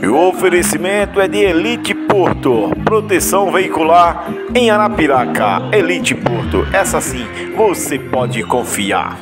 E o oferecimento é de Elite Porto, proteção veicular em Arapiraca. Elite Porto, essa sim você pode confiar.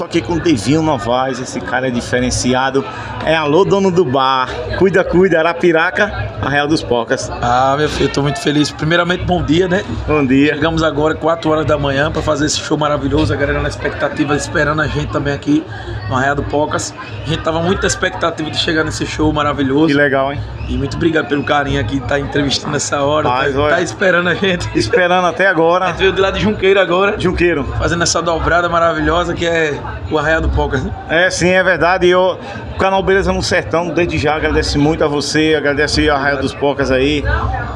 Estou aqui com o Devinho Novaes, esse cara é diferenciado. É alô, dono do bar. Cuida, cuida, Arapiraca, a Real dos Pocas. Ah, meu filho, eu tô muito feliz. Primeiramente, bom dia, né? Bom dia. Chegamos agora 4 horas da manhã para fazer esse show maravilhoso. A galera na expectativa, esperando a gente também aqui no Arraial do Pocas. A gente tava muito na expectativa de chegar nesse show maravilhoso. Que legal, hein? E muito obrigado pelo carinho aqui, tá entrevistando essa hora, Mas, tá, tá esperando a gente. Esperando até A agora. gente veio de lá de Junqueiro agora, Junqueiro. fazendo essa dobrada maravilhosa que é o Arraial do Pocas. né? É, sim, é verdade. E eu, o canal Beleza no Sertão, desde já, agradece muito a você, agradece a Raia dos Pocas aí,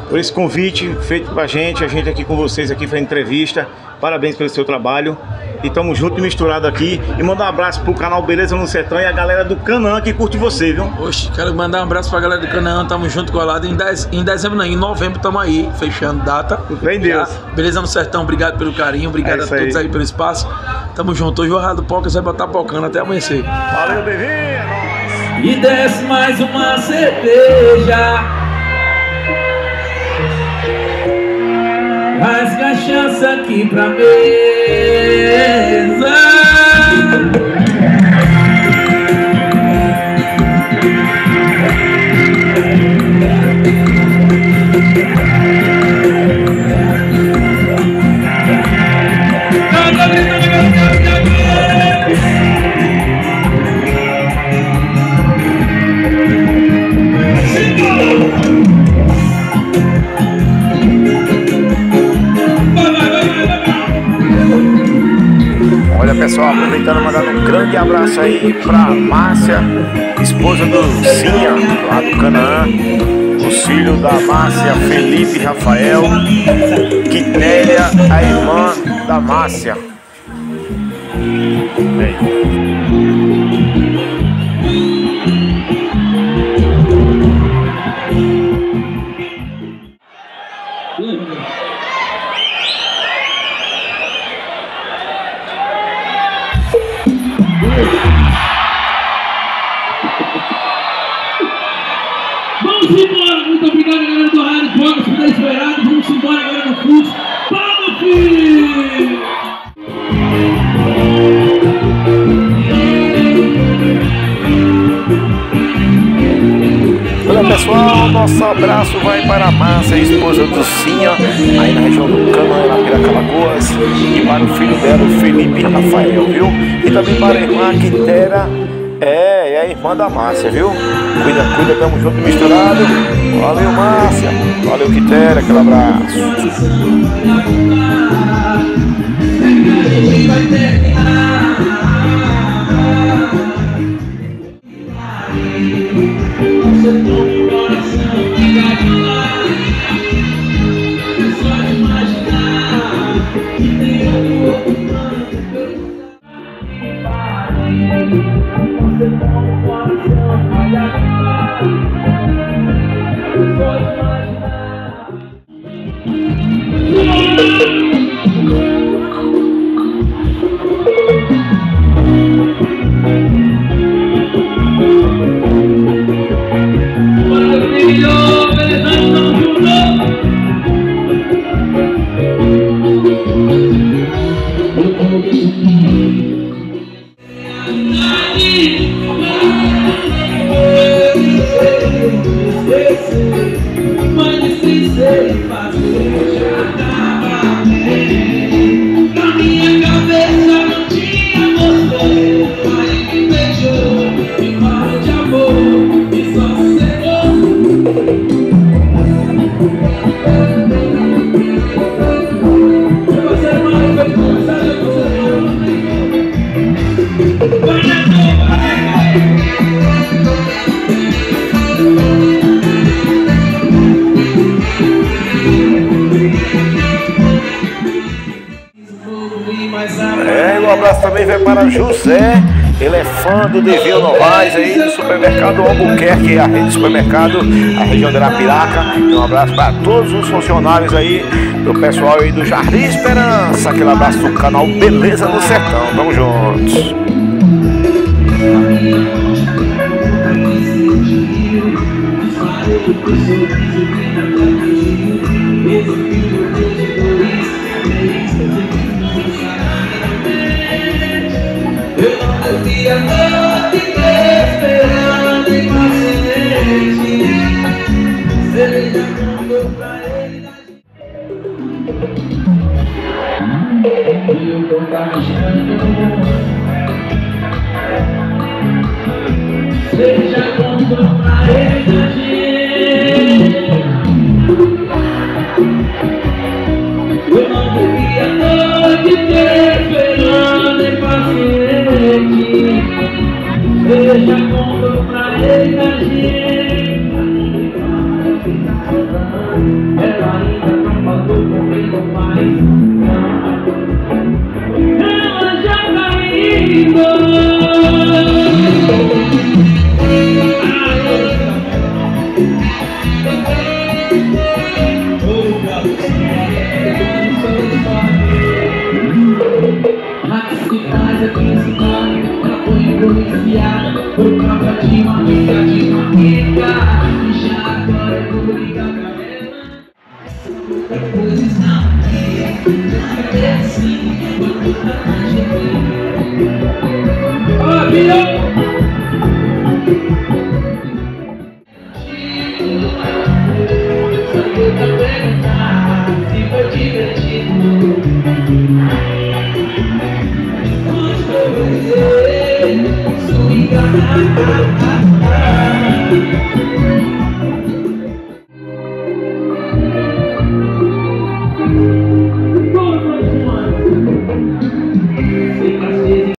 por esse convite feito pra gente, a gente aqui com vocês aqui fazendo entrevista. Parabéns pelo seu trabalho. E tamo junto e misturado aqui. E mandar um abraço pro canal Beleza no Sertão e a galera do Canaã que curte você, viu? Oxe, quero mandar um abraço pra galera do Canaã, tamo junto colado. Em, dez, em dezembro, não, em novembro tamo aí, fechando data. Bem Deus. Beleza no Sertão, obrigado pelo carinho, obrigado É a todos aí. aí. pelo espaço. Tamo junto. Hoje o Arraial do Pocas vai botar pocando até amanhecer. Valeu, Devinho! é. E desce mais uma cerveja. Traz cachaça aqui pra mesa. Aproveitando mandar um grande abraço aí pra Márcia, esposa do Zinha, lá do Canaã, os filhos da Márcia, Felipe e Rafael, Quitélia, a irmã da Márcia. Aí. Olha pessoal, nosso abraço vai para a Márcia, esposa do Cinha, aí na região do Canaã, na Piraca e para o filho dela, o Felipe Rafael, viu? E também para a irmã Quintera, é, é a irmã da Márcia, viu? Cuida, cuida, tamo junto misturado. Valeu, Márcia. Valeu, Quintera, aquele abraço. Maravilhoso, Mas abraço também vai para José. Ele é fã do Devil Novaes aí do supermercado Albuquerque, a rede de supermercado, a região de Arapiraca. Um abraço para todos os funcionários aí, do pessoal aí do Jardim Esperança. Aquele abraço do canal Beleza no Sertão. Tamo juntos. Eu não devia noite esperando ele. Seja quando pra ele Seja quando pra ele da gente. Ela ainda não falou comigo mais. Ela já tá indo. Mas que faz a influenciada por causa de uma amiga, de amiga. E já agora eu vou ligar pra ela. Não é assim, i'm